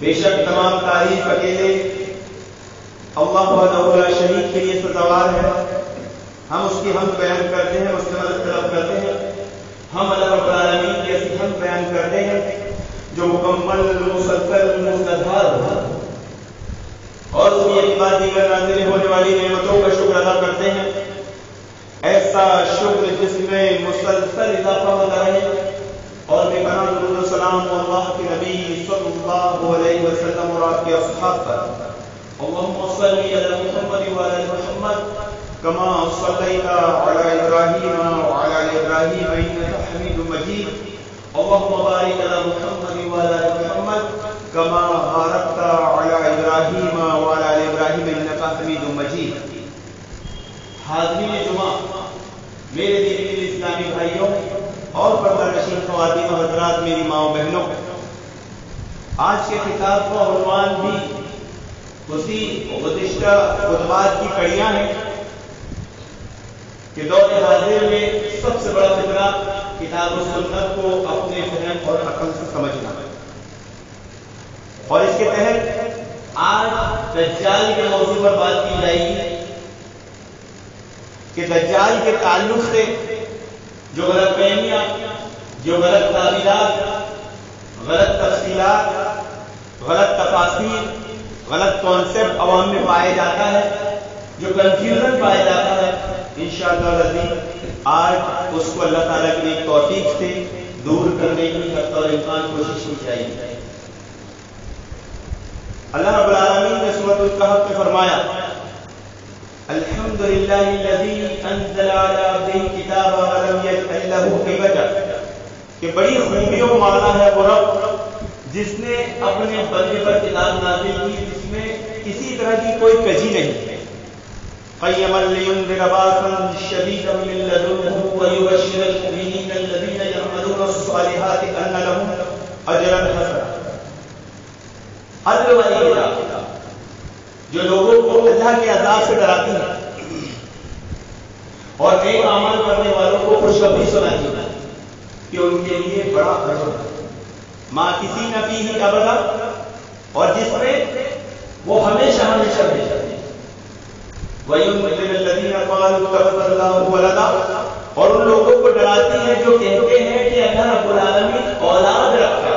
बेशक तमाम तारीफ अकेले अल्लाह शरीक के लिए सजावार है हम उसकी हम बयान करते हैं उससे मदद तलब करते हैं हम अल्लाह की ऐसी हम बयान करते हैं जो मुकम्मल मुसलसल मुस्तधार और उसकी एक बात दीगर नाजिल होने वाली नेमतों का शुक्र अदा करते हैं। ऐसा शुक्र जिसमें मुसलसल इजाफा होता रहे। और सलाम अल्लाह के नबी सल्लल्लाहु अलैहि वसल्लम और आपके असहाब पर। अल्लाहुम्मा सल्ली अला मुहम्मद व अला मुहम्मद, कमा सल्लैता अला इब्राहीम व अला इब्राहीम, इन्नका हमीदुम मजीद अल्लाहुम्मा बारिक अला मुहम्मद व अला मुहम्मद कमा बारकता अला इब्राहीम व अला इब्राहीम इन्नका हमीदुम जुमा मेरे दीनी इस्लामी भाइयों और पर्दा नशीन हजरात मेरी माओ बहनों आज के किताब का उन्वान भी उसी गुदिश्ता खुतबात की कड़ियाँ हैं कि दौर हाजिर में सबसे बड़ा फितरा किताब सुन्नत को अपने फहम और अकल से समझना। और इसके तहत आज दज्जाल के मौजू पर बात की जाएगी कि दज्जाल के ताल्लुक से जो गलत फहमियाँ, जो गलत ताबीरात गलत तफसीलात, गलत तफासिर, गलत कॉन्सेप्ट अवाम में पाया जाता है, जो कंफ्यूजन पाया जाता है इन आज उसको अल्लाह ताला की तौफीक से दूर करने की हद और इम्कान कोशिश की जाएगी। अल्लाह रब्बुल आलमीन ने सूरत कहफ में फरमाया अल्हम्दुलिल्लाहिल्लज़ी अंज़ला अला अब्दिही किताब व लम यजअल लहू कि बड़ी खूबियों वाला है वो रब, जिसने अपने बंदे पर किताब नाजिल की, जिसमें किसी तरह की कोई कजी नहीं। क़य्यमन लियुनज़िर बासन शदीदन मिन लदुन्हु व युबश्शिरल मुमिनीन अल्लज़ीना यअमलूना अस्सालिहाति अन्न लहुम अजरन हसना अज्र वाली किताब जो लोगों को अल्लाह के अजाब से डराती है और एक अमल करने वालों को खुशखबरी सुनाती है कि उनके लिए बड़ा अजर माँ किसी नबी ही अबदा और जिसमें वो हमेशा हमेशा हमेशा और उन लोगों को डराती है जो कहते हैं कि अल्लाह रब्बुल आलमीन औलाद रखा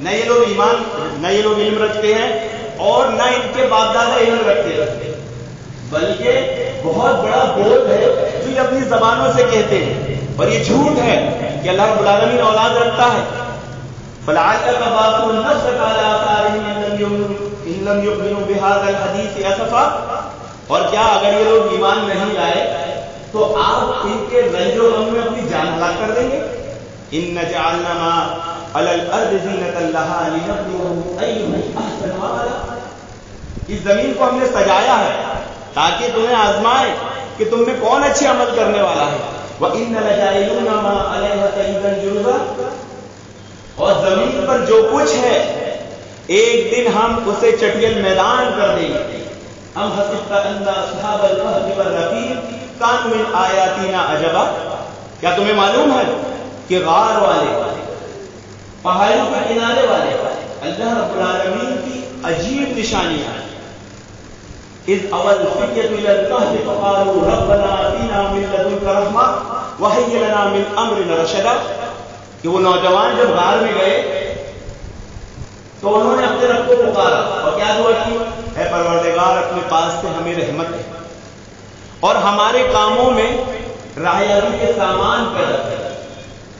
न ये लोग ईमान न ये लोग इल्म रखते हैं और न इनके बाप दादा इल्म रखते रहते बल्कि बहुत बड़ा बोल है जो ये अपनी जबानों से कहते हैं और ये झूठ है कि अल्लाह रब्बुल आलमीन औलाद रखता है। और क्या अगर ये लोग ईमान नहीं लाए तो आप इनके रंजो गम में अपनी जान हलाक कर देंगे। इन नजालना मा अलल अर्द अमला इस ज़मीन को हमने सजाया है, ताकि तुम्हें आजमाए कि तुम में कौन अच्छे अमल करने वाला है। और ज़मीन पर जो कुछ है, एक दिन हम उसे चटियल मैदान कर देंगे। हम हसीबता अन्ना असहाबल कहफ वर रकीब कानू मिन आयातीना अजबा। क्या तुम्हें मालूम है कि गार वाले, पहाड़ों के किनारे वाले, अल्लाह आलमीन की अजीब निशानियाँ हैं। अवल फिक्यतु इलल कहफ फकालू रब्बना आतीना मिन लदुनका रहमा व हय्य लना मिन अमरिना रशदा कि वो नौजवान जब गार में गए तो उन्होंने अपने रब को पुकारा और क्या दुआ की है परवरदिगार अपने पास से हमें रहमत है और हमारे कामों में राहयाबी के सामान पैदा कर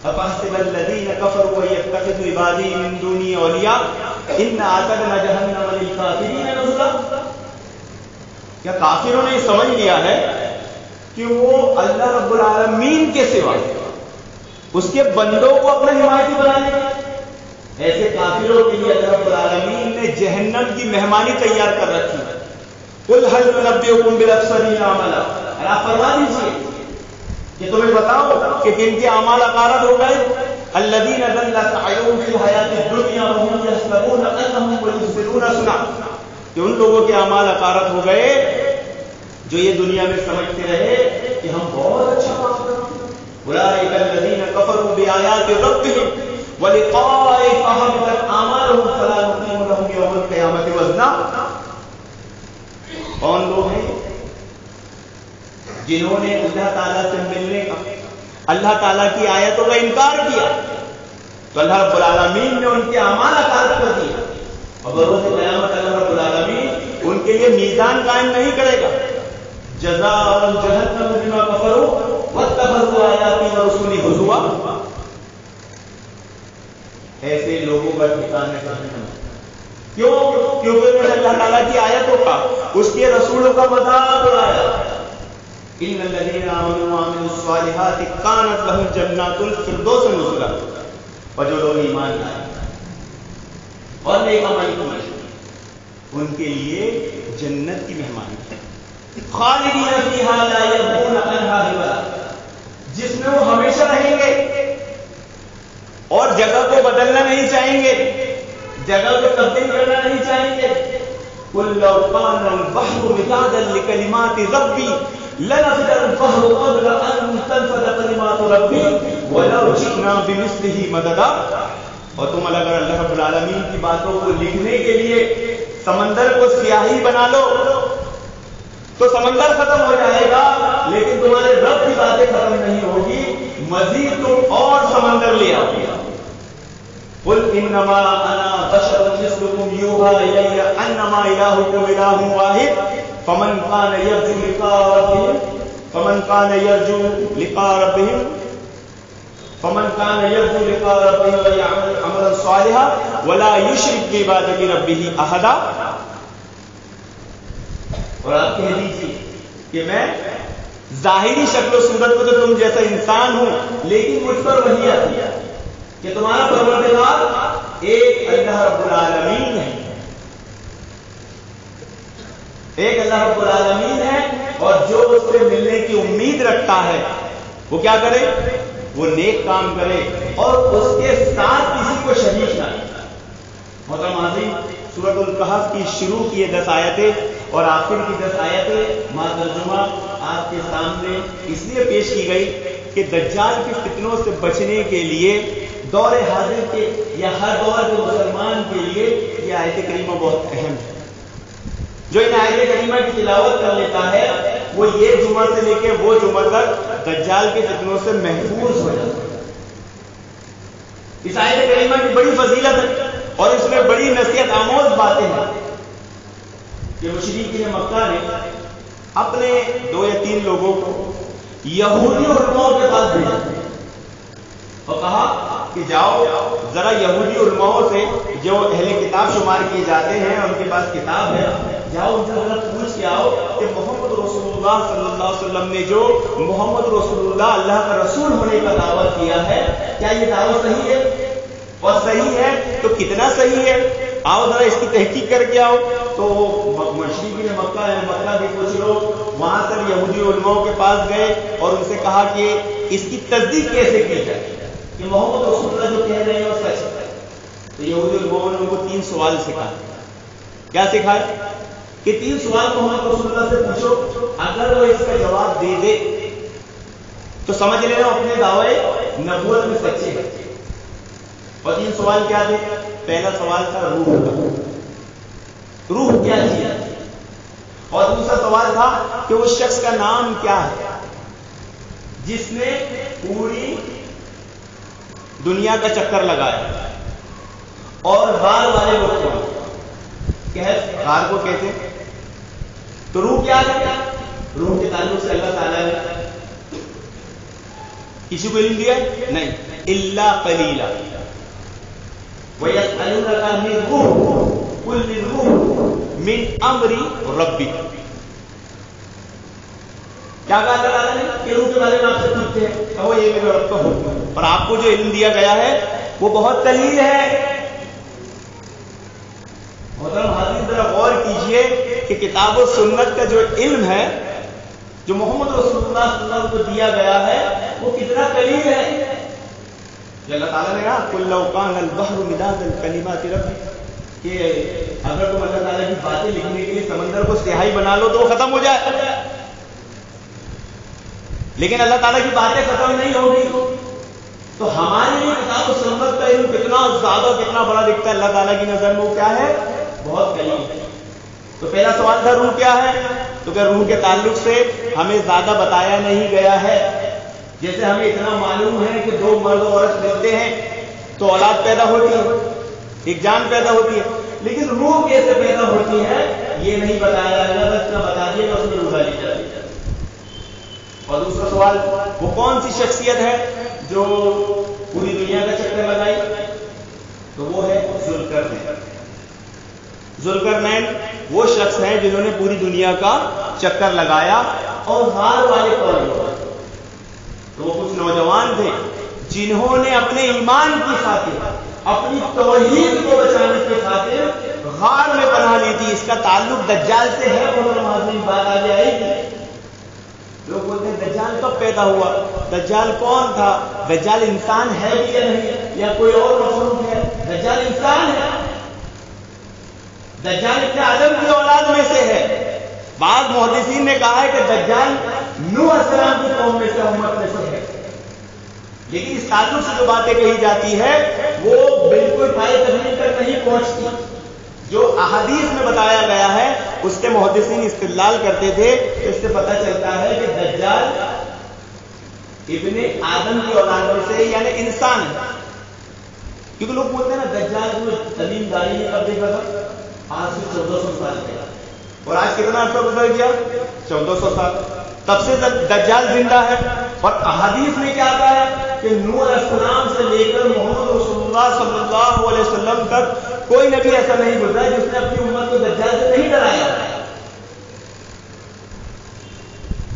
अफहसिबल्लज़ीन कफरू व यत्तखिज़ु इबादी मिन दूनी औलिया इन्ना अतदना जहन्नम लिल काफिरीन नुज़ुला क्या काफिरों ने समझ लिया है कि वो अल्लाह रब्बुल आलमीन के सिवा उसके बंदों को अपना हिमायती बनाने ऐसे काफिरों के लिए अल्लाह रब्बुल आलमीन ने जहन्नम की मेहमानी तैयार कर रखी कुल हल नब्बुकुम बिल अक्सरीन अमला। आप फरमा दीजिए कि तुम्हें बताओ कि किनके अमाल अकारत हो गए अल्लदीन दल्ला सअयुहुम फिल हयाति दुनिया व हुम यहसबून अन्नहुम युहसिनून सुना। कि उन लोगों के अमाल अकारत हो गए जो ये दुनिया में समझते रहे कि हम बहुत अच्छा काम अल्लदीन कफरू बिआयाति रब्बिहिम व लिकाइ फहबितत आमालुहुम फला नुकीमु लहुम यौमल क़ियामति वज़ना। कौन लोग हैं? जिन्होंने अल्लाह ताला से मिलने का अल्लाह ताला की आयतों का इनकार किया। तो अल्लाह रब्बुल आलमीन ने उनके अमाल अकार कर दिया और बरोज कयामत उनके लिए मीजान कायम नहीं करेगा। जजा और जहन्नम बिमा कफरू वत्तखज़ु आयाती व रसूली हुजुवा। ऐसे लोगों का ठिकाना जहन्नम क्यों? क्योंकि उन्होंने अल्लाह ताला की आयतों का, उसके रसूलों का मज़ाक उड़ाया। इन लदीन आमनु व अमिलुस सालिहाति कानत लहुम जन्नातुल फिरदौस नुज़ुला। और जो लोग ईमान लाए। और नेक अमल किए। उनके लिए जन्नत की मेहमान। जिसमें वो हमेशा रहेंगे। और जगह को बदलना नहीं चाहेंगे। जगह को तब्दील करना नहीं चाहेंगे। कलिमाती रब्बी। और तुम अगर अल्लाह आलमीन की बातों को लिखने के लिए समंदर को स्याही बना लो तो समंदर खत्म हो जाएगा, लेकिन तुम्हारे रब की बातें खत्म नहीं होगी, मजीद तुम और समंदर ले आओगे। कुल इन्नमा अना बशरुन मिस्लुकुम यूहा इलैया अन्नमा इलाहुकुम इलाहुन वाहिद, फमन कान यरजू लिका रब्बिहि फमन कान यरजू लिका रब्बिहि फमन कान यरजू लिका रब्बिहि व यअमल अमलन सालिहा। वला युशरिक बि इबादति ही अहदा और आप कह दीजिए कि मैं जाहिरी शक्ल सूरत में तो तुम जैसा इंसान हूँ, लेकिन मुझ पर वही आती कि तुम्हारा परवरदिगार एक अल्लाह रब्बुल आलमीन है। एक अल्लाह रब्बुल आलमीन है और जो उससे मिलने की उम्मीद रखता है, वो क्या करे? वो नेक काम करे और उसके साथ किसी को शरीक ना मोहतरम आजिम सूरत कहफ की शुरू की दस आयतें और आखिर की दस आयतें माँ आपके सामने इसलिए पेश की गई कि दज्जाल के फितनों से बचने के लिए, दौर हाजिर के या हर दौर के मुसलमान के लिए ये आयत करीमा बहुत अहम है। जो इन आयत करीमा की तिलावत कर लेता है, वो ये जुमा से लेके वो जुमा तक दज्जाल के फितनों से महफूज हो जाता है। इस आयत करीमा की बड़ी फजीलत है। बड़ी नसीहत आमोज बातें हैं। कि ने मक्का ने अपने दो या तीन लोगों को यहूदी उलमाओं के पास भेजा और कहा कि जाओ, जरा यहूदी उलमाओं से जो अहले किताब शुमार किए जाते हैं, उनके पास किताब है। जाओ, उनसे जरा पूछ के आओ कि मोहम्मद रसूलुल्लाह सल्लल्लाहु अलैहि वसल्लम ने जो मोहम्मद रसूलुल्लाह, अल्लाह का रसूल होने का दावा किया है, क्या ये दावा सही है? और सही है? तो कितना सही है? आओ जरा इसकी तहकीक करके आओ। तो मशरकी ने मक्का है मक्का के कुछ लोग वहाँ से यहूदी उलमाओं के पास गए और उनसे कहा कि इसकी तस्दीक कैसे की जाए? कि मोहम्मद रसूलुल्लाह जो कह रहे हैं वो सच है। तो यहूदी उलमाओं ने उनको तीन सवाल सिखाए। क्या सिखाए? कि तीन सवाल मोहम्मद रसूलुल्लाह से पूछो। अगर वो इसका जवाब दे दे तो समझ लेना अपने दावे नबूत में सच्चे हैं। और तीन सवाल क्या थे पहला सवाल था, रूह का। रूह क्या चीज़ और दूसरा सवाल था कि उस शख्स का नाम क्या है? जिसने पूरी दुनिया का चक्कर लगाया। और गार वाले लोग कौन कह गार को कहते तो रूह क्या है? रूह के ताल्लुक से अल्लाह ताला ने किसी को इल्म दिया? नहीं। इल्ला कलीला। क्या कहा अल्लाह ने कि रूह के बारे में आपसे पूछते हैं कहो ये मेरे रब का हुक्म और आपको जो इल्म दिया गया है वो बहुत कलील है। मोहतरम हाजिर जरा गौर कीजिए कि किताब और सुन्नत का जो इल्म है, जो मोहम्मद रसूलुल्लाह को दिया गया है, वो कितना कलील है। अल्लाह ताला ने कहा कुल्लौकान अलबहर मिदाद कलिमात रब्बी। कि अगर तुम अल्लाह ताला की बातें लिखने के लिए समंदर को स्याही बना लो तो वो खत्म हो जाए। लेकिन अल्लाह ताला की बातें खत्म नहीं होगी। तो हमारे लिए किताब सुन्नत का इल्म कितना ज़्यादा कितना बड़ा दिखता है? अल्लाह ताला की नज़र में वो क्या है? बहुत कलीम तो पहला सवाल था, रूह क्या है? तो क्या रूह के ताल्लुक से हमें ज़्यादा बताया नहीं गया है? जैसे हमें इतना मालूम है कि दो मर्द औरत मिलते हैं तो औलाद पैदा होती है, एक जान पैदा होती है। लेकिन रूह कैसे पैदा होती है, ये नहीं बताया अल्लाह बस इतना बता दिया उसमें रूह डाली जाती और दूसरा सवाल, वो कौन सी शख्सियत है जो पूरी दुनिया का चक्कर लगाई? तो वो है जुलकर जुलकर जुलकरनैन वो शख्स हैं जिन्होंने पूरी दुनिया का चक्कर लगाया, और हार वाले कौन तो वो कुछ नौजवान थे, जिन्होंने अपने ईमान की खातिर अपनी तोहीद को बचाने की खातिर गार में बना ली थी। इसका ताल्लुक दज्जाल से है उन्होंने बात आगे आएगी। लोग बोलते हैं, दज्जाल कब पैदा हुआ? दज्जाल कौन था? दज्जाल इंसान है भी या नहीं? या कोई और मखलूक है? दज्जाल इंसान है। दज्जाल इतने आदम की औलाद में से है। बाद मोहदिसिन ने कहा है कि दज्जाल नू असलाम की कौम में से उम्मत में से है। लेकिन इस ताल्लुक से जो बातें कही जाती है, वो बिल्कुल पाए तकलीफ़ तक नहीं पहुँचती। जो अहादीस में बताया गया है, उसके मोहदिसिन इस्तेलाल करते थे तो इससे पता चलता है कि दज्जाल इब्ने आदम की औलाद में से, यानी इंसान। है क्योंकि लोग बोलते हैं ना, दज्जाल जो तलीमदारी ने कब देखा था? आज से चौदह सौ साल पहले। और आज कितना अर्सा गुजर गया? चौदह सौ साल। तब से दज्जाल ज़िंदा है। और अहादीस में क्या आता है? कि नूर सलाम से लेकर मोहम्मद सल्लल्लाहु अलैहि वसल्लम तक कोई नबी ऐसा नहीं गुजरा जिसने अपनी उम्मत को दज्जाल से नहीं डराया।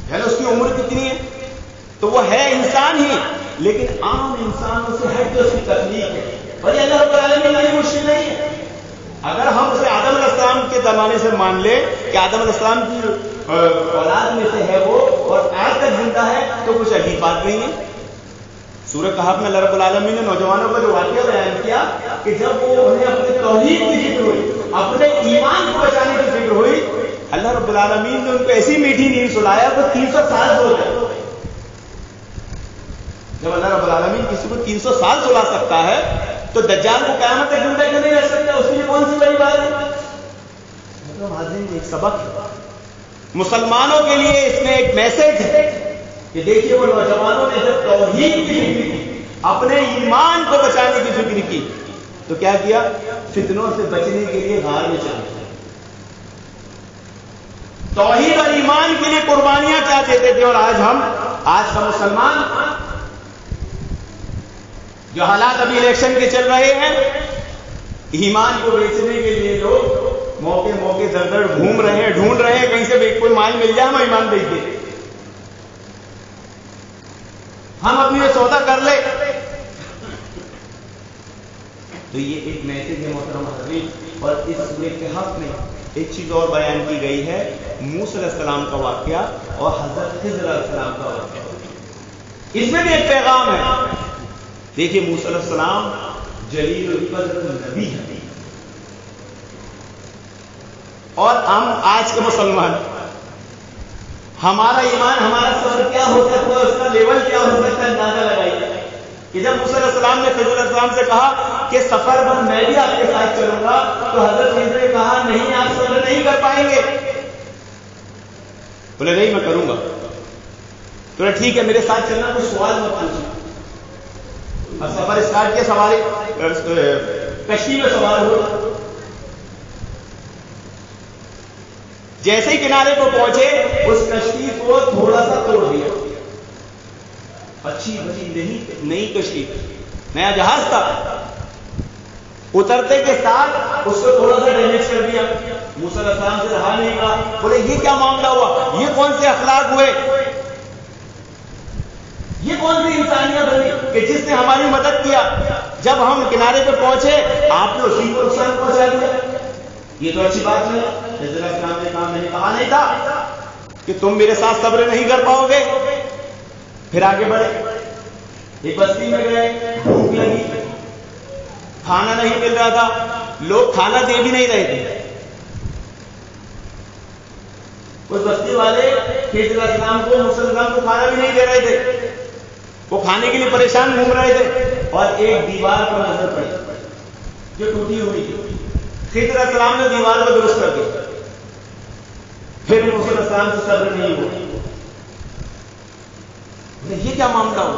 है ना उसकी उम्र कितनी है? तो वो है इंसान ही, लेकिन आम इंसानों से हट के उसकी तकलीफ़ है। ये अल्लाह के लिए मुश्किल नहीं है। अगर हम उसे आदम अलैहिस्सलाम के जमाने से मान ले कि आदम अलैहिस्सलाम की औलाद में से है वो और आज तक ज़िंदा है तो कुछ अजीब बात नहीं है। सूरज कहा में अल्लाह रब्बुल आलमीन ने नौजवानों का जो वाक्य बयान किया कि जब वो उन्हें अपने तौहीद की ज़िक्र हुई अपने ईमान को बचाने की ज़िक्र हुई अल्लाह रब्बुल आलमीन ने उनको ऐसी मीठी नींद सुलाया तो तीन सौ साल हो गए। जब अल्लाह रब्बुल आलमीन किसी को 300 साल सुला सकता है तो दज्जाल को कयामत तक ज़िंदा क्यों नहीं रह सकता? उसके लिए कौन सी बड़ी बात है? मतलब हाजिर एक सबक है। मुसलमानों के लिए इसमें एक मैसेज है कि देखिए वो नौजवानों ने जब तौहीद की फ़िक्र की, अपने ईमान को बचाने की फ़िक्र की तो क्या किया? फितनों से बचने के लिए गार में चले तोहीद और ईमान के लिए कुर्बानियाँ क्या देते थे? और आज हम, आज का मुसलमान जो हालात अभी इलेक्शन के चल रहे हैं, ईमान को बेचने के लिए लोग मौके मौके दर दर घूम रहे हैं ढूंढ रहे हैं कोई माल जाए हम ईमान बेच दे हम अपनी सौदा कर ले। तो ये एक मैसेज है मोहतरम हजरीन और इस सूर्य के हक में एक चीज़ और बयान की गई है मूसलाम का वाक्य और हज़रत खजराम का वाक्य। इसमें भी एक पैगाम है। देखिए मूसलाम जलील नबी है। और हम आज के मुसलमान हमारा ईमान, हमारा सफ़र क्या हो सकता है, उसका लेवल क्या हो सकता है, अंदाज़ा लगाइए। कि जब मूसलाम ने खजूर से कहा कि सफ़र पर मैं भी आपके साथ चलूँगा तो हज़रत ने कहा, नहीं, आप सफ़र नहीं कर पाएँगे। बोले, नहीं, मैं करूँगा। बोले, ठीक है, मेरे साथ चलना कुछ सवाल मत पूछिए। सफ़र स्टार्ट किया सवारी कश्ती में सवार हो जैसे ही किनारे को पहुँचे, उस कश्ती को थोड़ा सा तोड़ दिया। अच्छी बची, नहीं नई कश्ती नया जहाज़ था। उतरते के साथ उसको थोड़ा सा डैमेज कर दिया। मूसल असलाम से रहा नहीं कहा बोले, ये क्या मामला हुआ? ये कौन से अखलाक हुए? ये कौन सी इंसानियत बनी कि जिसने हमारी मदद किया? जब हम किनारे पे पहुँचे, आपने उसी को नुकसान पहुँचा दिया। ये तो अच्छी बात है। इस्लाम ने कहा मैंने कहा नहीं था कि तुम मेरे साथ सब्र नहीं कर पाओगे। फिर आगे बढ़े। एक बस्ती में गए, भूख लगी। खाना नहीं मिल रहा था। लोग खाना दे भी नहीं रहे थे। उस बस्ती वाले खेतलाम को मुसलमान को खाना भी नहीं दे रहे थे। वो खाने के लिए परेशान घूम रहे थे और एक दीवार पर नज़र पड़ी, जो टूटी हुई थी। खेतलाम ने दीवार को दुरुस्त कर दिया। फिर मुसलमान से सब्र नहीं हुआ। ये क्या मामला हो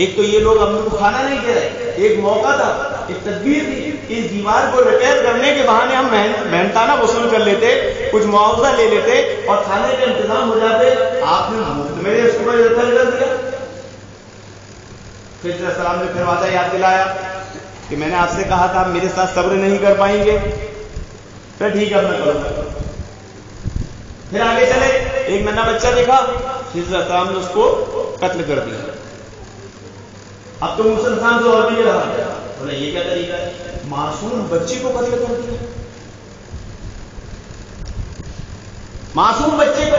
एक तो ये लोग हम को खाना नहीं दे रहे, एक मौका था, एक तदबीर थी इस दीवार को रिपेयर करने के बहाने हम मेहनताना वसूल कर लेते, कुछ मुआवजा ले लेते और खाने का इंतज़ाम हो जाते। आपने मुफ़्त में उसको रिपेयर कर दिया। फिर सलाम ने फिर वादा याद दिलाया कि मैंने आपसे कहा था आप मेरे साथ सब्र नहीं कर पाएँगे। फिर ठीक है मैं करूँगा। फिर आगे चले। एक नन्ना बच्चा देखा फिर ने उसको कत्ल कर दिया। अब तो मुसलमान से और भी रहा बोले, ये क्या तरीका है? मासूम बच्चे को कत्ल कर दिया। मासूम बच्चे को।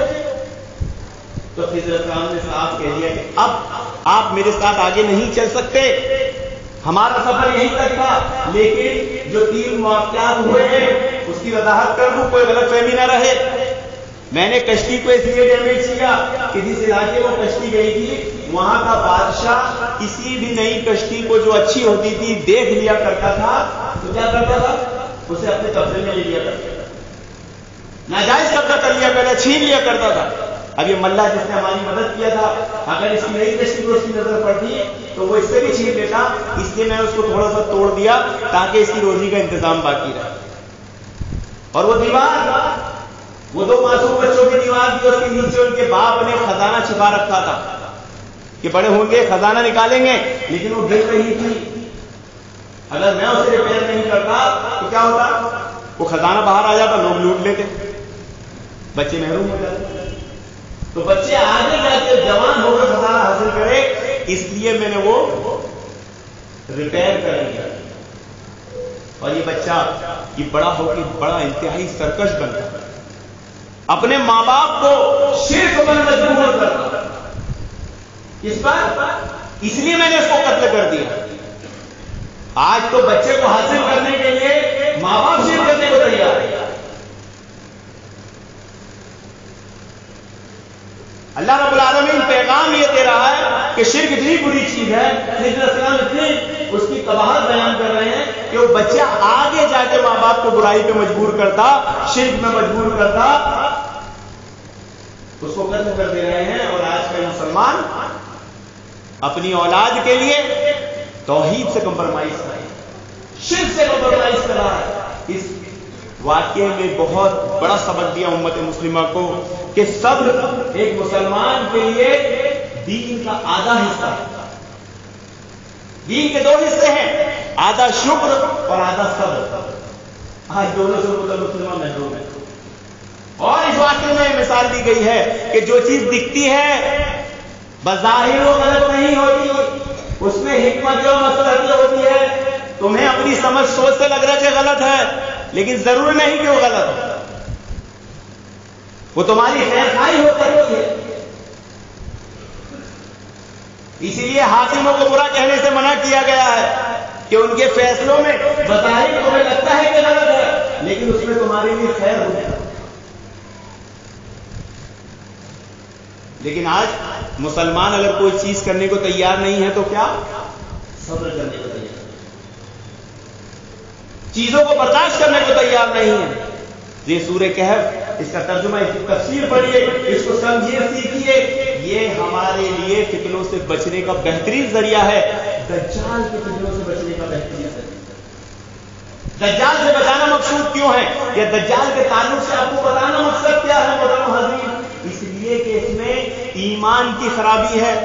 तो फिजरत ने साफ़ कह दिया कि, अब आप मेरे साथ आगे नहीं चल सकते। हमारा सफ़र यहीं तक था। लेकिन जो तीन वाक्यात हुए हैं, उसकी वजाहत कर दूँ, कोई गलत फहमी ना रहे। मैंने कश्ती को इसलिए डैमेज किया कि जिस इलाके में कश्ती गई थी, वहाँ का बादशाह किसी भी नई कश्ती को जो अच्छी होती थी, देख लिया करता था। तो क्या करता था? उसे अपने कब्जे में ले लिया करता था। नाजायज कब्जा कर लिया करता, छीन लिया करता था। अब ये मल्ला जिसने हमारी मदद किया था, अगर इसकी नई कश्ती को उसकी नज़र पड़ती तो वो इससे भी छीन लेता। इसलिए मैंने उसको थोड़ा सा तोड़ दिया, ताकि इसकी रोजी का इंतज़ाम बाकी रहे। और वो दीवार वो दो मासूम बच्चों की दीवार थी उसके नीचे उनके बाप ने खजाना छिपा रखा था कि बड़े होंगे, खजाना निकालेंगे, लेकिन वो गिर रही थी। अगर मैं उसे रिपेयर नहीं करता तो क्या होता? वो खजाना बाहर आ जाता, लोग लूट लेते। बच्चे महरूम हो जाते। तो बच्चे आगे जाके जवान होकर खजाना हासिल करे, इसलिए मैंने वो रिपेयर कर दिया। और ये बच्चा, ये बड़ा होकर बड़ा इंतहाई सरकश बनता अपने माँ बाप को सिर्फ़ पर मजबूर कर इस पर इसलिए मैंने उसको कत्ल कर दिया। आज तो बच्चे को हासिल करने के लिए माँ बाप सिर्फ़ करने को तैयार है। अल्लाह रब्बुल आलमीन पैगाम ये दे रहा है कि शिरक इतनी बुरी चीज़ है। इस्लाम इतनी उसकी कबाहत बयान कर रहे हैं कि वो बच्चा आगे जाके माँ बाप को बुराई पे मजबूर करता शिरक में मजबूर करता उसको खत्म कर दे रहे हैं और आज का मुसलमान अपनी औलाद के लिए तोहीद से कंप्रोमाइज कर शिरक से कंप्रोमाइज कर रहा है। इस वाक्य में बहुत बड़ा सबक दिया उम्मत मुस्लिमा को कि सब्र एक मुसलमान के लिए दीन का आधा हिस्सा है। दीन के दो हिस्से हैं, आधा शुक्र और आधा सब्र। आज दोनों से मतलब मुसलमान महरूम है। और इस वाक्य में मिसाल दी गई है कि जो चीज़ दिखती है बाहिर वो गलत नहीं होती। उसमें हिकमत जो मसलत होती है, तुम्हें अपनी समझ, सोच से लग रहा है कि गलत है, लेकिन ज़रूर नहीं कि वो गलत वो तुम्हारी खैरखाई हो सकती है। इसीलिए हाकिमों को बुरा कहने से मना किया गया है कि उनके फैसलों में बताए तुम्हें लगता है कि गलत है, लेकिन उसमें तुम्हारे लिए खैर हो जाए लेकिन आज मुसलमान अगर कोई चीज़ करने को तैयार नहीं है तो क्या? सब्र करने को तैयार। चीज़ों को बर्दाश्त करने को तैयार नहीं है। ये सूर्य कहफ, इसका तर्जुमा, इसकी तस्वीर पढ़िए, इसको समझिए, सीखिए। ये हमारे लिए फितनों से बचने का बेहतरीन ज़रिया है। दज्जाल के फितनों से बचने का बेहतरीन ज़रिया। दज्जाल से बचाना मकसूद क्यों है? या दज्जाल के ताल्लुक से आपको बताना मकसद क्या है? कि इसमें ईमान की खराबी है।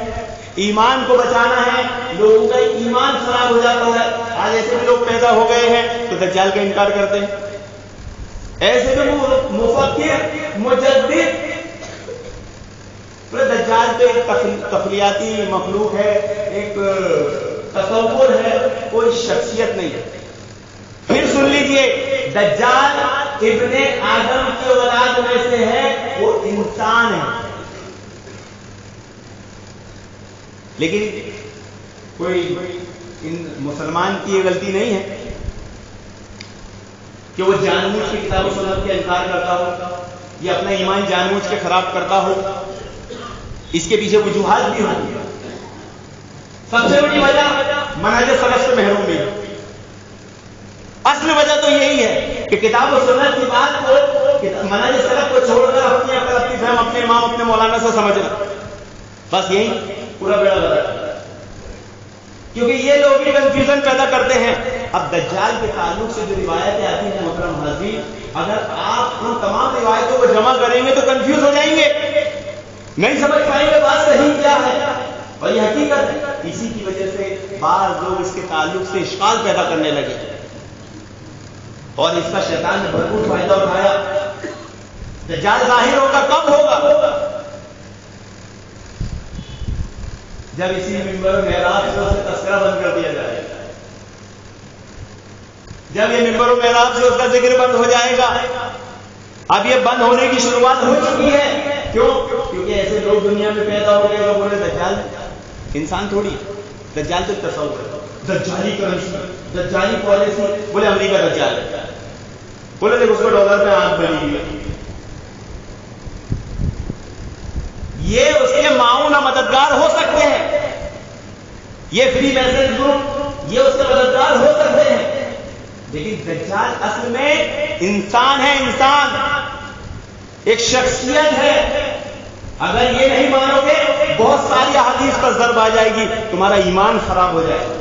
ईमान को बचाना है। लोगों का ईमान खराब हो जाता है। आज ऐसे भी लोग पैदा हो गए हैं तो दज्जाल का इनकार करते हैं। ऐसे भी मुफक्र मुजद्दिद। तो दज्जाल तो एक तफलियाती मखलूक है, एक तस्वुर है, कोई शख्सियत नहीं है। फिर सुन लीजिए, दज्जाल इब्ने आदम की औलाद में से है, वो इंसान है। लेकिन कोई इन मुसलमान की ये गलती नहीं है कि वो जानबूझ के किताब सुनत के इनकार करता हो, या अपना ईमान जानबूझ के खराब करता हो, इसके पीछे वजूहत भी होती है सबसे बड़ी वजह मनाज सलफ से महरूम भी असल वजह तो यही है कि किताब और सुनत की बात को मनाज सलफ को छोड़कर अपनी अपनी फहम, अपने इमाम, अपने मौलाना से समझना। बस यही पूरा बेड़ा बता क्योंकि ये लोग भी कंफ्यूजन पैदा करते हैं। अब दज्जाल के ताल्लुक से जो रिवायतें आती हैं, मोहतरम हाजी अगर आप उन तमाम रिवायतों को जमा करेंगे तो कंफ्यूज हो जाएँगे। नहीं समझ पाएँगे बात सही क्या है। और ये हकीकत है, इसी की वजह से बार लोग इसके ताल्लुक से इश्काल पैदा करने लगे। और इसका शैतान ने भरपूर फ़ायदा उठाया। दज्जाल ज़ाहिर होगा कब होगा। जब इसी मिंबर मेहराब से उसे तस्करा बंद कर दिया जाएगा। जब ये मिंबर मेहराब से उसका ज़िक्र बंद हो जाएगा। अब ये बंद होने की शुरुआत हो चुकी है। क्यों? क्योंकि ऐसे लोग दुनिया में पैदा हो गए, लोग बोले दज्जाल। इंसान थोड़ी दज्जाल तो तस्वर दज्जाली करेंसी। दज्जाली पॉलिसी। बोले अमेरिका दज्जाल? बोले, देखो उसको डॉलर में आँख बनी हुई ये उसके माउना मददगार हो सकते हैं ये फ्री मैसेज ग्रुप ये उसके मददगार हो सकते हैं। लेकिन दज्जाल असल में इंसान है इंसान। एक शख्सियत है। अगर ये नहीं मानोगे, बहुत सारी हदीस पर जरब आ जाएगी, तुम्हारा ईमान खराब हो जाएगा।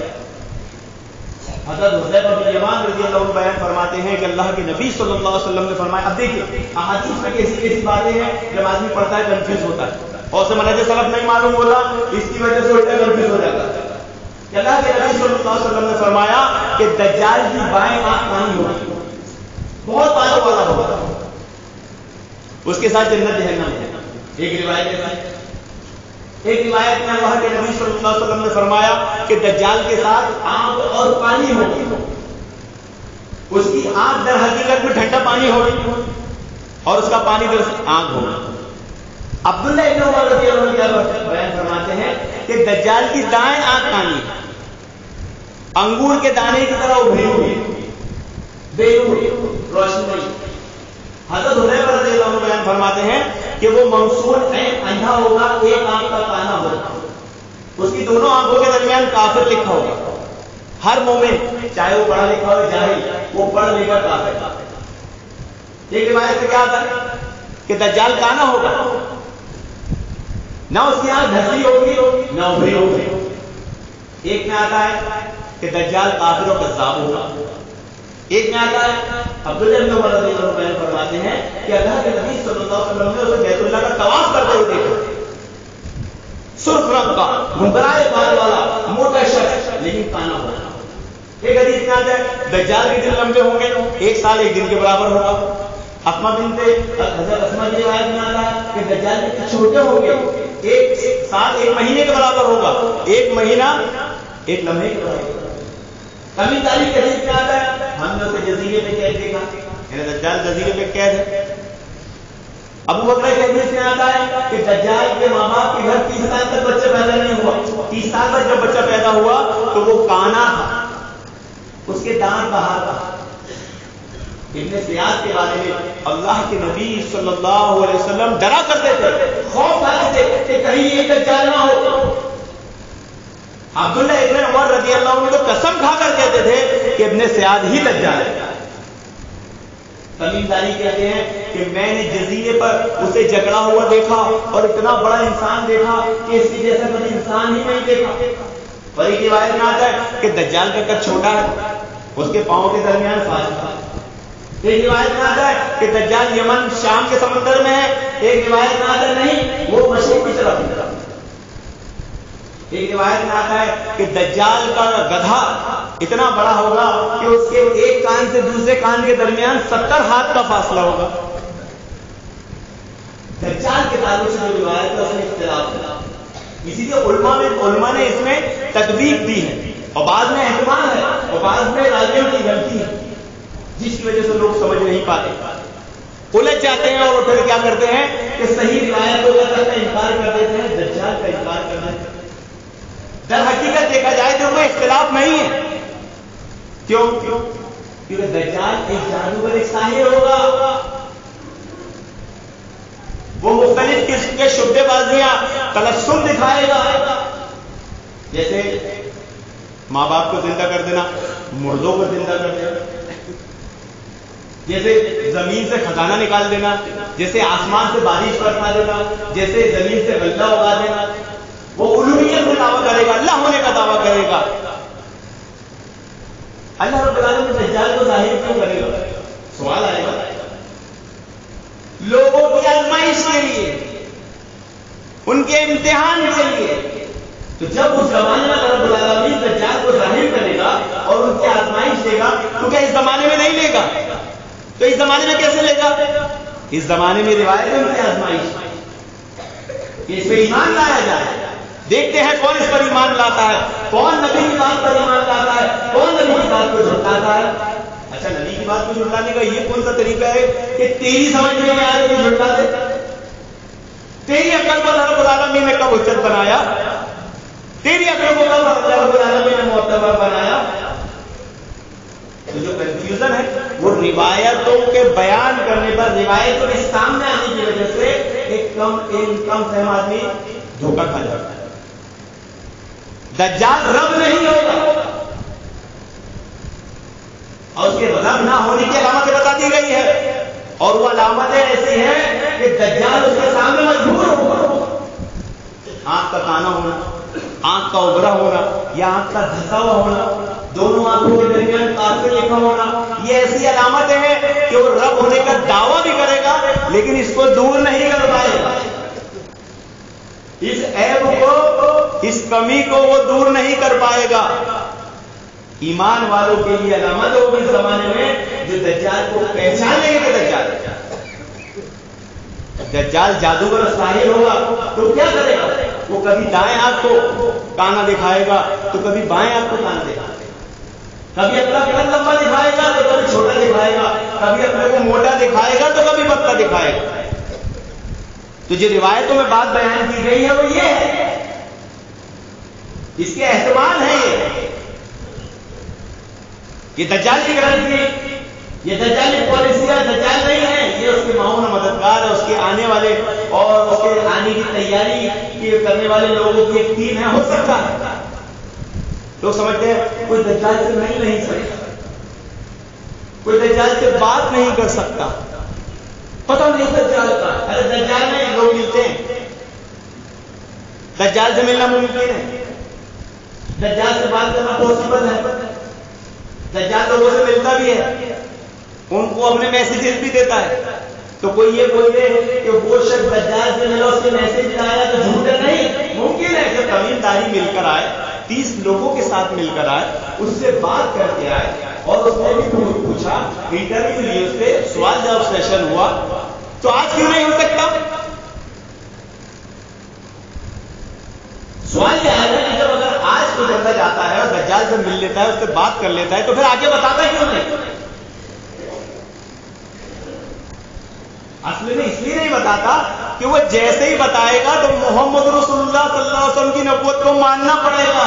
हज़रत बयान फरमाते हैं कि अल्लाह के नबी सल्लल्लाहु अलैहि वसल्लम ने फरमाया, अब देखिए, अहादीस में कैसी कैसी बातें हैं, जब आदमी पढ़ता है कंफ्यूज होता है। और से मनज सलफ नहीं मालूम बोला इसकी वजह से उल्टा कंफ्यूज हो जाता है। अल्लाह के नबी सल्लल्लाहु अलैहि वसल्लम ने फरमाया कि दज्जाल की बाएँ आँख पानी होगी। बहुत पानी वाला होगा। उसके साथ जन्नत जहन्नम है। एक रिवायत है एक रिवायत में अल्लाह के नबी सल्लल्लाहु अलैहि वसल्लम ने फरमाया कि दज्जाल के साथ आग और पानी होगी। उसकी आग दर हकीकत में ठंडा पानी होगी और उसका पानी दर आग होगा। अब्दुल्ला इब्न उमर रज़ी अल्लाह बयान फरमाते हैं कि दज्जाल की दाएँ आँख पानी अंगूर के दाने की तरह उभरी हुई। रोशनी। हज़रत हुदैफा रज़ी बयान फरमाते हैं कि वो मंसूर है, अंधा होगा, एक आँख का काना होगा। उसकी दोनों आँखों के दरमियान काफिर लिखा होगा। हर मोमिन, चाहे वो पढ़ा लिखा हो जाहिल वो पढ़ लिखा काफिर। एक रिवायत क्या आता है? कि दज्जाल काना होगा। ना उसकी आँख धसी होगी, ना उभरी होगी। एक में आता है कि दज्जाल काफिरों का जाब होगा एक में आता है, अब्दुल्ला इब्न उमर रज़ी बयान फरमाते हैं कि अल्लाह के नबी सल्लल्लाहु अलैहि वसल्लम ने उसे बैतुल्लाह का तवाफ करते हुए देखा। सुर्ख रंग का मुंबराए बाल वाला, मोटा शख्स, लेकिन काना होगा एक हदीस में आता है, दज्जाल के दिन लंबे होंगे, एक साल एक दिन के बराबर होगा। असमा बिनते, हज़रत असमा की रिवायत में आता है कि दज्जाल के छोटे होंगे, एक साल एक महीने के बराबर होगा। एक महीना, एक लम्हे के बराबर तमीदारी के हदीस आता है? हमने उसे जजीरे में कैद देखा। यानी दज्जाल जजीरे में कैद है। अबू बकर के हदीस में आता है कि दज्जाल के माँ बाप के घर 30 साल तक बच्चा पैदा नहीं हुआ। 30 साल तक जब बच्चा पैदा हुआ तो वो काना था। उसके दांत बाहर था। इब्ने सियाद के बारे में अल्लाह के नबी सल्लल्लाहु अलैहि वसल्लम डरा करते थे। खौफ खाते थे कि कहीं ये दज्जाल ना हो। अब्दुल्ला इब्ने उमर रज़ी अल्लाह तो कसम खाकर कहते थे कि इब्ने सियाद ही दज्जाल है तमीमदारी कहते हैं कि मैंने जजीरे पर उसे जकड़ा हुआ देखा और इतना बड़ा इंसान देखा कि इसके जैसा कभी इंसान ही नहीं देखा। और एक रिवायत में आता है कि दज्जाल का कद छोटा है, उसके पाँव के दरमियान फासला एक रिवायत में आता है कि दज्जाल यमन शाम के समंदर में है, एक रिवायत में आता नहीं, वो मशरक की तरफ़। एक रिवायत में आता है कि दज्जाल का गधा इतना बड़ा होगा कि उसके एक कान से दूसरे कान के दरमियान सत्तर हाथ का फासला होगा। दज्जाल के ताल्लुक से जो रिवायत है उसमें इख्तिलाफ है। इसीलिए उलमा में उलमा ने इसमें तकदीक दी है। और बाद में एहतमाल है। और बाद में राजियों की गलती है। जिसकी वजह से लोग समझ नहीं पाते। उलझ जाते हैं और फिर क्या करते हैं कि सही रिवायत को का इनकार कर देते हैं, दज्जाल का इनकार कर देते हैं। दर हकीकत देखा जाए तो कोई इख्तिलाफ नहीं है। क्यों? क्यों क्योंकि दज्जाल एक जानवर, एक साहिर होगा। वो मुख्तलिफ़ किस्म के शुद्धबाजियाँ तलस्सुम दिखाएगा। जैसे माँ बाप को ज़िंदा कर देना, मुर्दों को ज़िंदा कर देना। जैसे ज़मीन से खजाना निकाल देना, जैसे आसमान से बारिश बरसा देना, जैसे ज़मीन से गल्ला उगा देना। वो उलूहियत का दावा करेगा, अल्लाह होने का दावा करेगा। अल्लाह रब्बुल आलमीन दज्जाल को ज़ाहिर क्यों करेगा? सवाल आएगा। लोगों की आजमाइश के लिए, उनके इम्तिहान के लिए तो जब उस जमाने में रब्बुल आलमीन दज्जाल को ज़ाहिर करेगा और उनकी आजमाइश देगा तो क्या इस जमाने में नहीं लेगा? तो इस जमाने में कैसे लेगा? इस जमाने में रिवायत है उनकी आजमाइश। इस पर ईमान लाया जाए। देखते हैं कौन इस पर ईमान लाता है, कौन नबी की बात पर ईमान लाता है, कौन नबी की बात को झुटलाता है। अच्छा नबी की बात को झुटलाने का ये कौन सा तरीका है कि तेरी समझ में आया तो झुटला दे तेरी अकल पर रब्बुल आलमीन ने कब उच्चत बनाया? तेरी अकल को कब रब्बुल आलमीन ने मोतबर बनाया? तो जो कंफ्यूजन है, वो रिवायतों के बयान करने पर, रिवायतों के सामने आने की वजह से एक कम एक कम सहम आदमी धोखा खा जाता है। दज्जाल रब नहीं होगा। और उसके रब ना होने की अलामतें बता दी गई है। और वो अलामतें ऐसी हैं कि दज्जाल उसके सामने मजबूर होगा आँख का काना होना, आँख का उभरा होना, या आँख का धसा हुआ होना, दोनों आँखों के दरमियान काफिर लिखा होना, ये ऐसी अलामतें हैं कि वो रब होने का दावा भी करेगा, लेकिन इसको दूर नहीं कर पाएगा। इस ऐप को इस कमी को वो दूर नहीं कर पाएगा। ईमान वालों के लिए अलामत होगी इस जमाने में, जो दज्जाल को पहचान लेंगे कि दज्जाल। दज्जाल जादूगर साहिर होगा तो क्या करेगा? वो कभी दाएँ हाथ को काना दिखाएगा तो कभी बाएँ हाथ को काना दिखाएगा। कभी अपना कद लंबा दिखाएगा तो कभी छोटा दिखाएगा। कभी अपने को मोटा दिखाएगा तो कभी पतला दिखाएगा। तो जो रिवायतों में बात बयान की गई है, वो ये है इसके एहतमाल है ये। ये दज्जाल की गारंटी ये दज्जाली पॉलिसी है, दज्जाल नहीं है। ये उसके माहौल मददगार है, उसके आने वाले और उसके आने की तैयारी करने वाले लोगों की एक टीम है, हो सकता है। लोग समझते हैं, कोई दज्जाल से मिल नहीं सकता। कोई दज्जाल से बात नहीं कर सकता। पता नहीं दज्जाल का अरे दज्जाल में लोग मिलते हैं। दज्जाल से मिलना मुमकिन है। दज्जाल से बात करना पॉसिबल है। दज्जाल लोगों से मिलता भी है। उनको अपने मैसेजेस भी देता है। तो कोई ये बोले कि वो शख्स दज्जाल से मिला, उसके मैसेज आया तो झूठ नहीं, मुमकिन है। कि तमीमदारी मिलकर आए, तीस लोगों के साथ मिलकर आए, उससे बात करके आए और उसने भी पूछा इंटरव्यू लिए उस पर सवाल जवाब सेशन हुआ। तो आज क्यों नहीं हो सकता? सवाल यह है कि जब अगर आज कोई बंदा जाता है और दज्जाल से मिल लेता है, उससे बात कर लेता है तो फिर आगे बताता क्यों नहीं असली में इसलिए नहीं बताता कि वो जैसे ही बताएगा तो मोहम्मद वसल्लम की नबूवत को मानना पड़ेगा।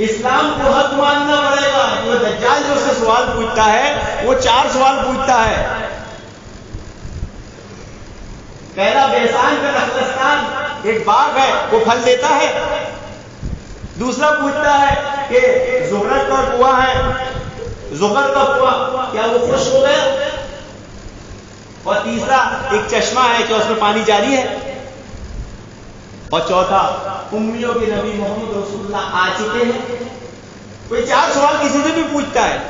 इस्लाम को हक मानना पड़ेगा। वो दज्जाल जो उससे सवाल पूछता है, वो चार सवाल पूछता है। पहला बेसान का नखलस्तान एक बाग है, वो फल देता है। दूसरा पूछता है कि जुगरत का कुआ है? जुगर का कुआ, क्या वो खुश हो गया? और तीसरा, एक चश्मा है क्या उसमें पानी जारी है? और चौथा उम्मियों के नबी मोहम्मद रसूलुल्लाह आ चुके हैं। कोई चार सवाल किसी से भी पूछता है।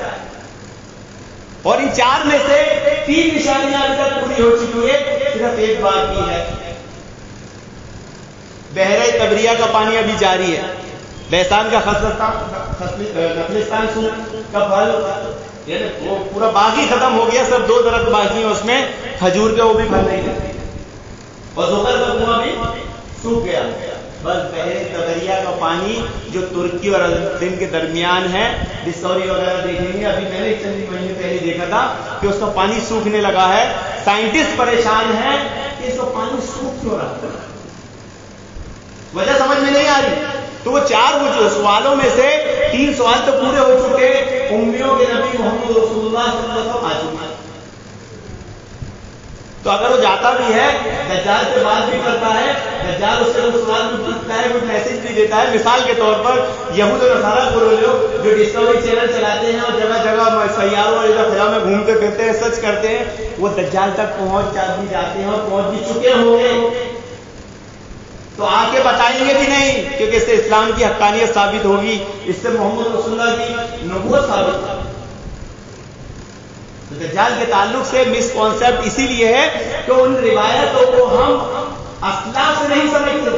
और इन चार में से तीन निशानियाँ अभी तक पूरी हो चुकी है, सिर्फ़ एक बाकी है। बहरे तबरिया का पानी अभी जारी है। बहसान का खसलिस्तान का फल वो पूरा बाग खत्म हो गया, सब दो दरख्त बाकी है उसमें, खजूर के वो भी फल नहीं थे और दोपहर का कुआँ भी सूख गया। बस बहरे तबरिया का पानी, जो तुर्की और दिन के दरमियान है डिस्कवरी वगैरह देखेंगे। अभी मैंने चंद महीने पहले देखा था कि उसका पानी सूखने लगा है। साइंटिस्ट परेशान है कि इसका पानी सूख क्यों रहा वजह समझ में नहीं आ रही? तो वो चार वो सवालों में से तीन सवाल तो पूरे हो चुके उंगलियों के नबी मोहम्मद रसूलुल्लाह आ चुके तो अगर वो जाता भी है, दज्जाल से बात भी करता है, दज्जाल उससे कुछ सवाल भी पूछता है कुछ मैसेज भी देता है। मिसाल के तौर पर, यहूद और नसारा को लोग जो डिस्कवरी चैनल चलाते हैं और जगह जगह सैारों और इधर फिजा में घूमते फिरते हैं सर्च करते हैं, वो दज्जाल तक पहुँच भी जाते हैं और पहुँच भी चुके होंगे। तो आके बताएँगे भी नहीं, क्योंकि इससे इस्लाम की हक्कानियत साबित होगी, इससे मोहम्मद रसुल्ला की नबूत साबित होगी। तो के ताल्लुक से मिसकॉन्सेप्ट इसीलिए है कि उन रिवायतों को हम असला से नहीं समझते।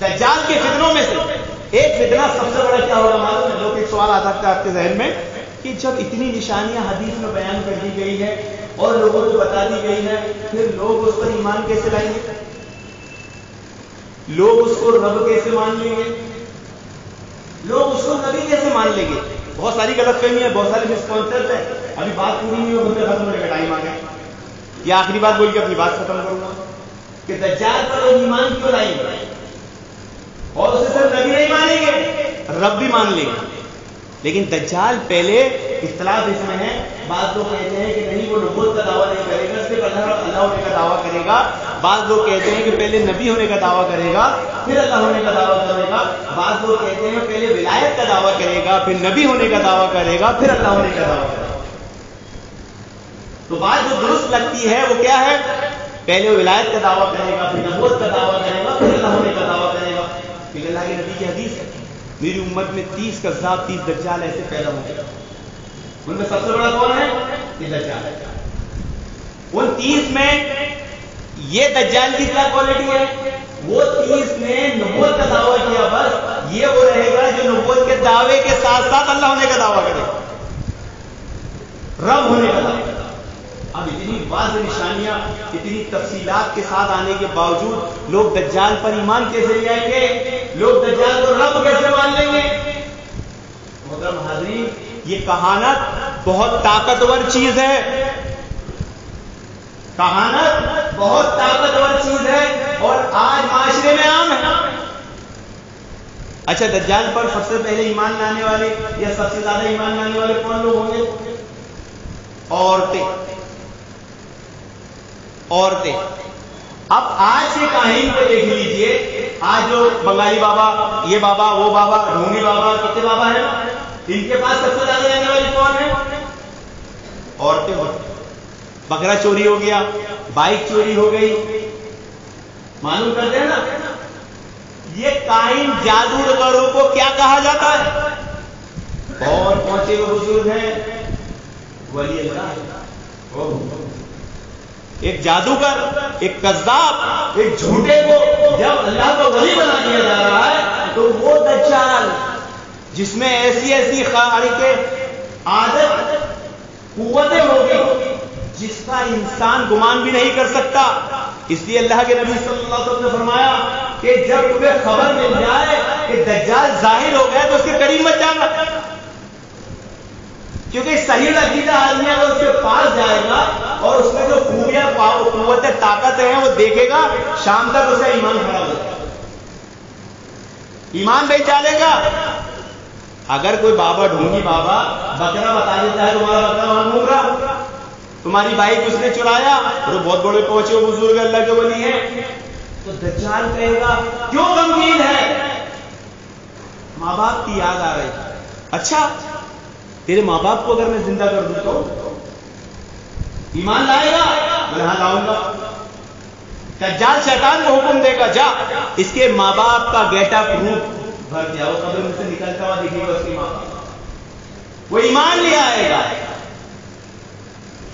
दज्जाल के फितनों में से एक फितना सबसे बड़ा क्या होगा मालूम है? लोग एक सवाल आ सकता है आपके जहन में, कि जब इतनी निशानियाँ हदीस में बयान कर दी गई है और लोगों को बता दी गई है, फिर लोग उस पर ईमान कैसे लाएँगे? लोग उसको रब कैसे मान लेंगे? लोग उसको नबी कैसे मान लेंगे? बहुत सारी गलत फहमी है, बहुत सारे मिसकॉन्सेप्ट है। अभी बात पूरी नहीं होगी खत्म होने का टाइम आ गया। ये आखिरी बात बोल के अपनी बात खत्म करूँगा कि दज्जाल पर लोग ईमान क्यों लाएँगे? और उसे सिर्फ़ नबी नहीं मानेंगे, रब भी मान लेंगे। लेकिन दज्जाल पहले इख्तलाफ इसमें है। बाद लोग कहते हैं कि नहीं, वो नबूत का दावा नहीं करेगा, सिर्फ़ अल्लाह अल्लाह होने का दावा करेगा। बाद लोग कहते हैं कि पहले नबी होने का दावा करेगा, फिर अल्लाह होने का दावा करेगा। बाद लोग कहते हैं पहले विलायत का दावा करेगा, फिर नबी होने का दावा करेगा, फिर अल्लाह होने का दावा करेगा। तो बात जो दुरुस्त लगती है, वो क्या है? पहले विलायत का दावा करेगा, फिर नबूत का दावा करेगा फिर अल्लाह होने का दावा करेगा फिर अल्लाह के नबी की हदीस है मेरी उम्मत में तीस कज्जाब तीस दज्जाल ऐसे पैदा हो गए उनमें सबसे बड़ा कौन है? ये दज्जाल उन तीस में ये दज्जाल की क्या क्वालिटी है? वो तीस ने नबूत का दावा किया, बस ये वो रहेगा जो नबूत के दावे के साथ साथ अल्लाह होने का दावा करेगा रब होने का दावा। अब इतनी वाज निशानियाँ, इतनी तफसीलात के साथ आने के बावजूद लोग दज्जाल पर ईमान कैसे ले आएँगे? लोग दज्जाल को रब कैसे मान लेंगे? मोहतरम हाजरी ये कहानत बहुत ताकतवर चीज़ है। कहानत बहुत ताकतवर चीज़ है और आज माशरे में आम है। अच्छा दज्जाल पर सबसे पहले ईमान लाने वाले या सबसे ज़्यादा ईमान लाने वाले कौन लोग होंगे? औरतें। औरतें। अब आज के काहिन को देख लीजिए। आज जो बंगाली बाबा, ये बाबा, वो बाबा, ढोंगी बाबा, कितने बाबा है? इनके पास सबसे ज़्यादा रहने वाली कौन है? औरतें होती बकरा चोरी हो गया, बाइक चोरी हो गई। मालूम करते हैं ना? ये काइन जादूगरों को क्या कहा जाता है? और पहुँचे हुए बुज़ुर्ग हैं? वली अल्लाह। एक जादूगर, एक कज्जाब एक झूठे को जब अल्लाह को वली बना दिया जा रहा है तो वो दज्जाल, जिसमें ऐसी ऐसी के आदत कुतें होगी, जिसका इंसान गुमान भी नहीं कर सकता। इसलिए अल्लाह के नबी सल्लल्लाहु अलैहि वसल्लम ने फरमाया कि जब तुम्हें खबर मिल जाए कि दज्जाल ज़ाहिर हो गया तो उसके करीब मत जाना। क्योंकि सही अकीदा आदमी अगर उसके पास जाएगा और उसमें जो खूबियाँ कुत ताकत है, वो देखेगा, शाम तक उसका ईमान खराब हो जाएगा। ईमान नहीं चालेगा। अगर कोई बाबा ढूंढी, बाबा, बकरा बता देता है तुम्हारा बकरा वहाँ घूम रहा। तुम्हारी बाइक उसने चुराया और बहुत बड़े पहुँचे वो बुज़ुर्ग अल्लाह के बनी है। तो दज्जाल कहेगा, क्यों गमगीन है? माँ बाप की याद आ रही। अच्छा तेरे माँ बाप को अगर मैं ज़िंदा कर दूँ तो ईमान लाएगा, मैं हाँ लाऊँगा। दज्जाल शैतान को हुक्म देगा? जा। इसके माँ बाप का गेटअप रूप भर जाओ कब्र में से निकलता हुआ दिखेगा उसकी माँ बाप वो ईमान ले आएगा।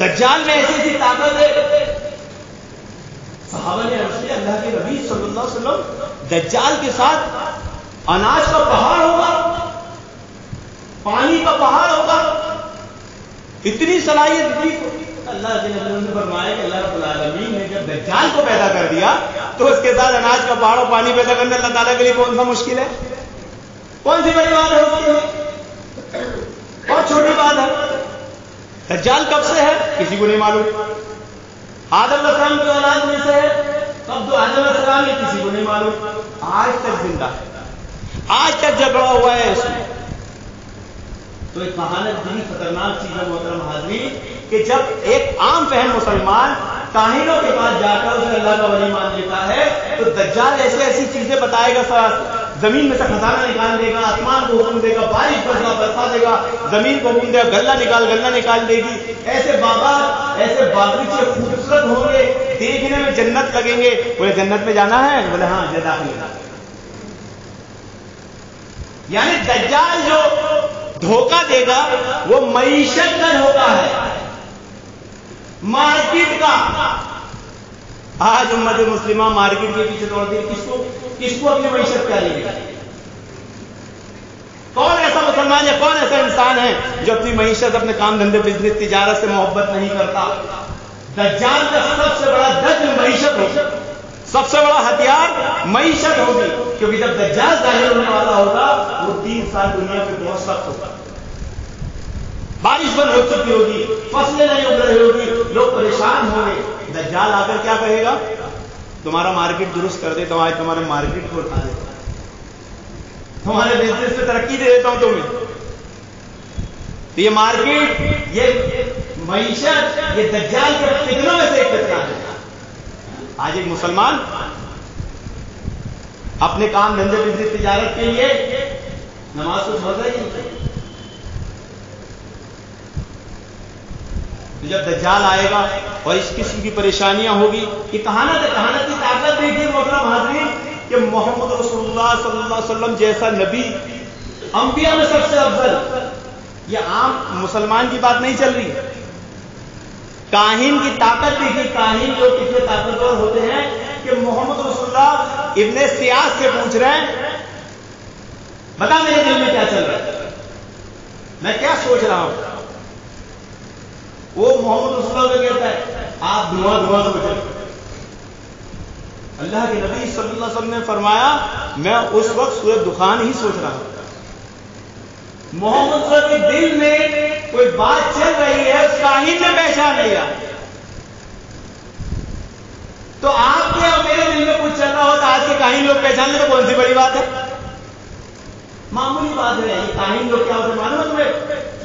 दज्जाल में ऐसी ऐसी ताकत है। साहबा ने अर्ज़ अल्लाह के नबी सल्लल्लाहु अलैहि वसल्लम दज्जाल के साथ अनाज का पहाड़ होगा। पानी का पहाड़ होगा। इतनी सलाहियत इतनी अल्लाह के नबी ने फरमाया कि अल्लाह रब्बुल आलमीन ने जब दज्जाल को पैदा कर दिया तो उसके साथ अनाज का पहाड़ और पानी पैदा करना अल्लाह ताला के लिए कौन सा मुश्किल है? कौन सी बड़ी बात है उसके लिए बहुत छोटी बात है। दज्जाल कब से है? किसी को नहीं मालूम। आदम असलाम के औलाद में से है। कब तो आदम असलाम है, किसी को नहीं मालूम। आज तक ज़िंदा है। आज तक झगड़ा हुआ है इसमें तो एक कहानत बड़ी खतरनाक चीज़ है, मोहतरम हाजरी, कि जब एक आम फहम मुसलमान काहिनों के पास जाकर उसे अल्लाह का वली मान लेता है तो दज्जाल ऐसी ऐसी चीज़ें बताएगा, सर, ज़मीन में से खजाना निकाल देगा, आसमान को हुक्म देगा, बारिश बरसा बरसा देगा, ज़मीन को हुक्म देगा, गल्ला निकाल गल्ला निकाल देगी। ऐसे बाबा, ऐसे बागीचे खूबसूरत होंगे, देखने में जन्नत लगेंगे। बोले, जन्नत में जाना है? बोले हाँ दाखिल यानी दज्जाल जो धोखा देगा, वो मीशत का धोखा है। मार्केट का। आज उम्मत मुस्लिमा मार्केट के पीछे दौड़ती है किसको किसको अपनी मीशत प्यारी कौन ऐसा मुसलमान है, कौन ऐसा इंसान है जो अपनी मीशत, अपने काम धंधे, बिज़नेस, तिजारत से मोहब्बत नहीं करता? दज्जाल का सबसे बड़ा दज मीशत होगा सबसे बड़ा हथियार मीशत होगी, क्योंकि जब दज्जाल ज़ाहिर होने वाला होगा वो तीन साल दुनिया पे बहुत सख्त होगा बारिश बंद हो चुकी होगी, फ़सलें नहीं उग रही होगी, लोग परेशान होंगे। दज्जाल आकर क्या कहेगा? तुम्हारा मार्केट दुरुस्त कर देता हूँ, आज तुम्हारे मार्केट को उठा देता तुम्हारे बिज़नेस में तरक्की दे देता हूँ तुम्हें। तो ये मार्केट, ये मीशत, ये दज्जाल के फितनों में से एक फितना है? आज एक मुसलमान अपने काम धंधे बिज़नेस तजारत के लिए नमाज़ को छोड़ रही तो जब दज्जाल आएगा और इस किस्म की परेशानियाँ होगी ये कहानत है, कहानत की ताकत देखिए, मोहतरम हाजरीन, कि मोहम्मद रसूलुल्लाह सल्लल्लाहु अलैहि वसल्लम जैसा नबी, अंबिया में सबसे अफजल ये आम मुसलमान की बात नहीं चल रही। काहिन की ताकत देखिए काहिन जो कितने ताकतवर होते हैं कि मोहम्मद रसूलुल्लाह इब्ने सियास से पूछ रहे हैं, बता मेरे दिल में क्या चल रहा है? मैं क्या सोच रहा हूँ? वो मोहम्मद रसूलुल्लाह को कहता है, आप धुआँ धुआँ सोच अल्लाह के नबी सल्लल्लाहु अलैहि वसल्लम ने फरमाया, मैं उस वक्त सूरज दुखान ही सोच रहा हूँ। मोहम्मद के दिल में कोई बात चल रही है, उसका ही ने पहचान लिया तो आपके और मेरे दिल में कुछ चल रहा हो तो आज के काहिन लोग पहचान ले तो कौन सी बड़ी बात है? मामूली बात है, ये काहिन लोग क्या होते मालूम है तुम्हें?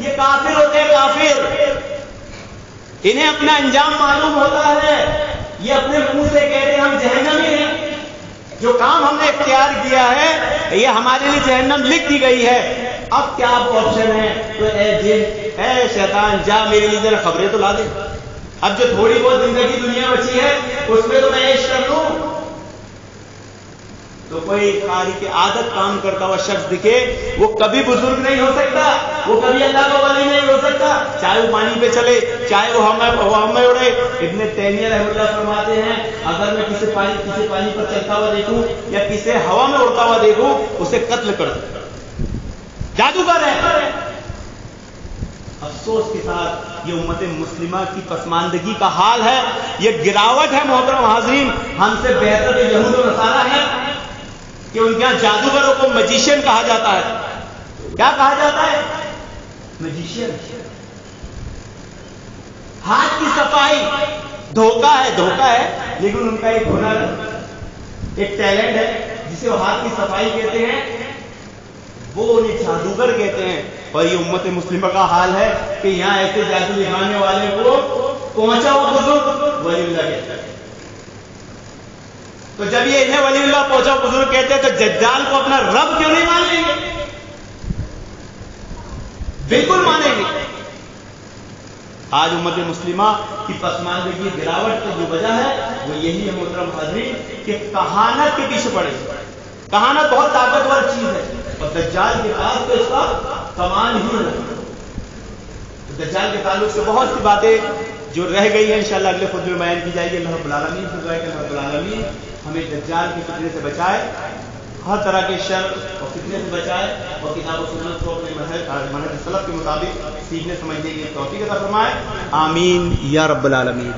ये काफिर होते हैं, काफिर। इन्हें अपना अंजाम मालूम होता है। ये अपने मुँह से कह रहे हम जहन्नमी हैं। जो काम हमने इख्तियार किया है, ये हमारे लिए जहन्नम लिख दी गई है। अब क्या अब ऑप्शन है? तो ए जिन, ए शैतान, जा मेरे लिए जरा खबरें तो ला दे। अब जो थोड़ी बहुत ज़िंदगी दुनिया बची है, उसमें तो मैं ऐश कर लूँ। तो कोई कारी की आदत काम करता हुआ शख्स दिखे, वो कभी बुज़ुर्ग नहीं हो सकता, वो कभी अल्लाह का वली नहीं हो सकता। चाहे वो पानी पे चले, चाहे वो हमें वो हमें उड़े। इतने तैमिया रहमल्ला फरमाते हैं, अगर मैं किसी पानी किसी पानी पर चलता हुआ देखूँ, या किसी हवा में उड़ता हुआ देखूँ, उसे कत्ल कर जादूगर है। अफसोस के साथ ये उम्मत मुस्लिमा की पसमानदगी का हाल है। ये गिरावट है, मोहतरम हाजरीन। हमसे बेहतर यहूद नसारा है कि उनके यहाँ जादूगरों को मजिशियन कहा जाता है। क्या कहा जाता है? मजिशियन हाथ की सफ़ाई। धोखा है धोखा है, लेकिन उनका एक हुनर, एक टैलेंट है, जिसे वो हाथ की सफ़ाई कहते हैं। वो उन्हें जादूगर कहते हैं। और ये उम्मत मुस्लिम का हाल है कि यहाँ ऐसे जादू दिखाने वाले को पहुँचा हुआ बुज़ुर्ग वलील्ला कहते हैं। तो जब ये इन्हें वलील्ला पहुँचा बुज़ुर्ग कहते हैं तो जज्जाल को अपना रब क्यों नहीं मान लेंगे? बिल्कुल मानेंगे। आज उम्मत मुस्लिमा की पसमानदगी गिरावट की जो वजह है, वो यही है मोहतरम हाजरी कि कहानत के पीछे पड़े। कहानत बहुत ताकतवर चीज़ है। और दज्जाल के पास तो इसका कमाल ही तो दज्जाल के ताल्लुक से बहुत सी बातें जो रह गई है, इंशाल्लाह अगले खुद में बयान की जाएगी। अल्लाह रब्बुल आलमीन से दुआ है कि अल्लाह रब्बुल हमें दज्जाल के फितने से बचाए, हर तरह के शर और फितने से बचाए और किताब सुन्नत को अपने मनहज सलफ के मुताबिक सीखने, समझने की तौफीक अता फरमाए। आमीन या रब्बुल आलमीन।